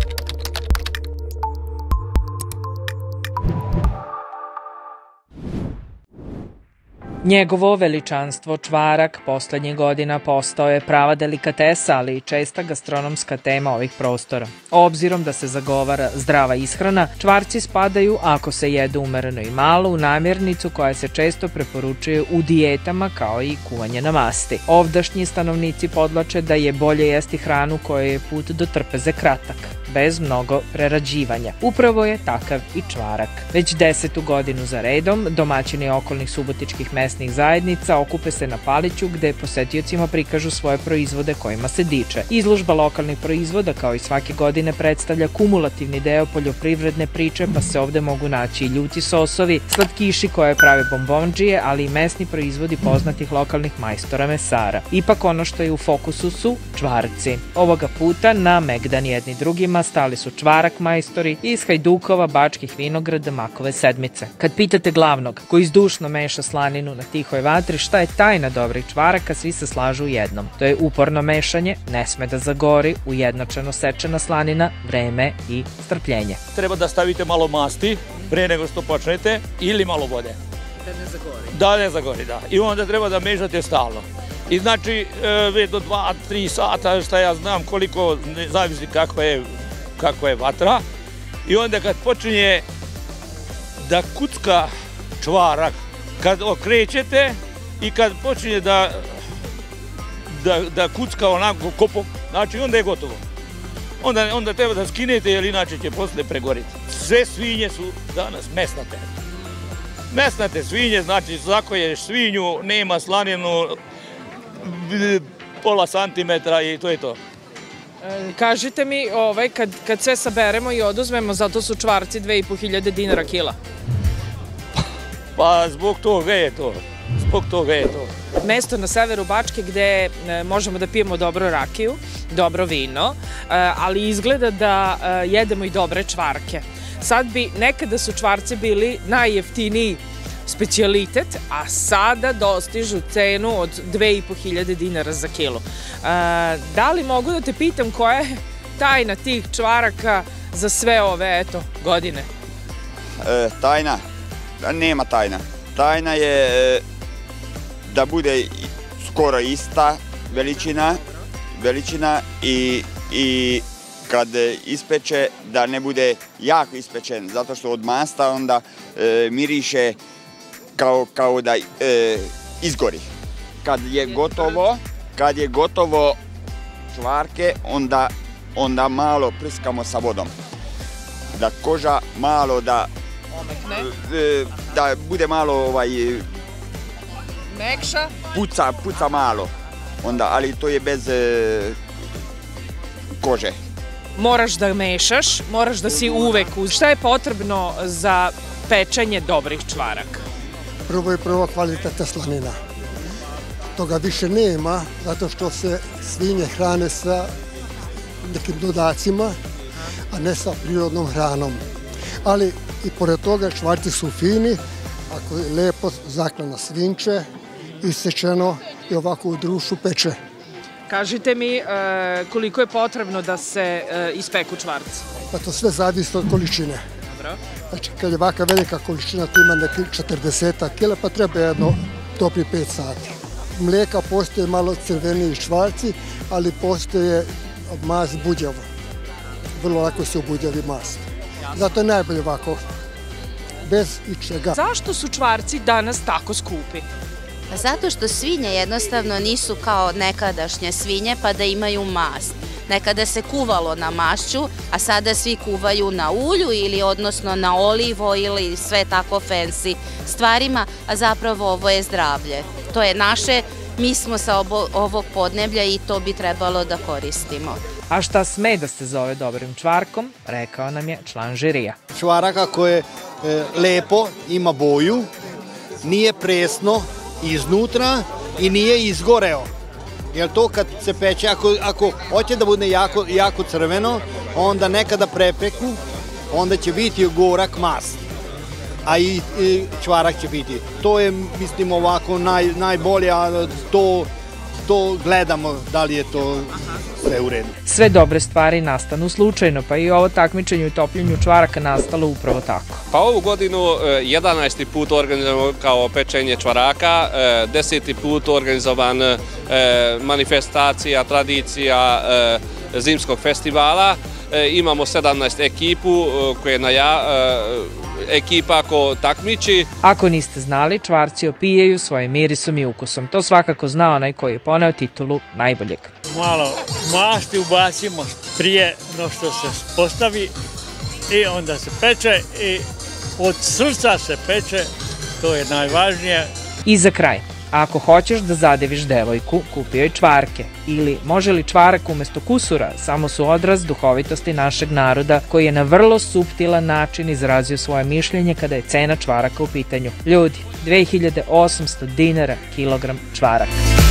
Thank you. Njegovo veličanstvo čvarak poslednjih godina postao je prava delikatesa, ali i česta gastronomska tema ovih prostora. Obzirom da se zagovara zdrava ishrana, čvarci spadaju, ako se jede umereno i malo, u namirnicu koja se često preporučuje u dijetama kao i kuvanje na masti. Ovdašnji stanovnici podlače da je bolje jesti hranu koja je put do trpeze kratak bez mnogo prerađivanja. Upravo je takav i čvarak. Već desetu godinu za redom, domaćini okolnih subotičkih mesnih zajednica okupe se na Paliću gde posetiocima prikažu svoje proizvode kojima se diče. Izložba lokalnih proizvoda kao i svake godine predstavlja kumulativni deo poljoprivredne priče pa se ovde mogu naći i ljuti sosovi, slatkiši koje prave bombonđije, ali i mesni proizvodi poznatih lokalnih majstora mesara. Ipak ono što je u fokusu su čvarci. Ovoga puta na Megdan jedni drugima stali su čvarak majstori iz Hajdukova, Bačkih vinograda, Makove sedmice. Kad pitate glavnog, koji izdušno meša slaninu na tihoj vatri, šta je tajna dobrih čvaraka, svi se slažu u jednom. To je uporno mešanje, ne sme da zagori, ujednačeno sečena slanina, vreme i strpljenje. Treba da stavite malo masti pre nego što počnete ili malo vode. Da ne zagori. Da ne zagori, da. I onda treba da mešate stalno. I znači, e, već do 2-3 sata, šta ja znam koliko, ne zavisi kako je kako je vatra i onda kad počinje da kucka čvarak, kad okrećete i kad počinje da, da, da kucka onako kopom, znači onda je gotovo. Onda, onda treba da skinete jer inače će posle pregoriti. Sve svinje su danas mesnate. Mesnate svinje, znači zakoješ svinju, nema slaninu, pola santimetra i to je to. E, kažite mi, ovaj, kad, kad sve saberemo i oduzmemo, zato su čvarci 2500 dinara kila. Pa zbog toga je to. Zbog toga je to. Mesto na severu Bačke gde e, možemo da pijemo dobro rakiju, dobro vino, e, ali izgleda da jedemo i dobre čvarke. Sad bi, nekada su čvarci bili najjeftiniji specijalitet, a sada dostižu cenu od 2500 dinara za kilo. Da li mogu da te pitam koja je tajna tih čvaraka za sve ove, eto, godine? E, tajna? Nema tajna. Tajna je e, da bude skoro ista veličina, veličina i, i kad ispeče da ne bude jako ispečen, zato što od masta onda e, miriše kao, kao da e, izgori. Kad je gotovo, kad je gotovo čvarke, onda, onda malo prskamo sa vodom. Da koža malo da e, da bude malo ovaj mekša. puca puca malo. Onda ali to je bez e, kože. Moraš da mešaš moraš da si uvek uz šta je potrebno za pečenje dobrih čvaraka? Prvo i prvo kvaliteta slanina. Toga više nema, zato što se svinje hrane sa nekim dodacima, a ne sa prirodnom hranom. Ali i pored toga čvarci su fini, ako je lepo zaklana svinče, isečeno i ovako u drušu peče. Kažite mi e, koliko je potrebno da se e, ispeku čvarci? Pa to sve zavisi od količine. Dobro. Znači, kad je ovaka velika količina, tu ima neki 40 kila, pa treba jedno topli 5 sati. Mlijeka postoje malo crveniji čvarci, ali postoje mas buđavo. Vrlo lako se ubuđavi mas. Zato je najbolje ovako, bez ičega. Zašto su čvarci danas tako skupi? Zato što svinje jednostavno nisu kao nekadašnje svinje pa da imaju mast. Nekada se kuvalo na mašću, a sada svi kuvaju na ulju ili odnosno na olivo ili sve tako fancy stvarima, a zapravo ovo je zdravlje. To je naše, mi smo sa ovog podneblja i to bi trebalo da koristimo. A šta sme da se zove dobrim čvarkom, rekao nam je član žirija. Čvarak ako je e, lepo, ima boju, nije presno iznutra i nije izgoreo jer to kad se peče, ako, ako hoće da bude jako, jako crveno, onda nekada prepeku, onda će biti gorak mast, a i, i čvarak će biti. To je, mislim, ovako naj, najbolje, a to to gledamo da li je to sve u redu. Sve dobre stvari nastanu slučajno, pa i ovo takmičenje u topljenju čvaraka nastalo upravo tako. Pa ovu godinu 11. put organizujemo kao pečenje čvaraka, 10. put organizovan manifestacija, tradicija zimskog festivala. Imamo 17 ekipu koje na ja, ekipa ko takmiči. Ako niste znali, čvarci opijaju svojim mirisom i ukusom. To svakako zna onaj koji je poneo titulu najboljeg. Malo masti ubacimo prije no što se postavi i onda se peče i od srca se peče, to je najvažnije. I za kraj, Ako hoćeš da zadeviš devojku, kupi joj čvarke. Ili može li čvarak umesto kusura, samo su odraz duhovitosti našeg naroda koji je na vrlo suptilan način izrazio svoje mišljenje kada je cena čvaraka u pitanju. Ljudi, 2800 dinara kilogram čvaraka.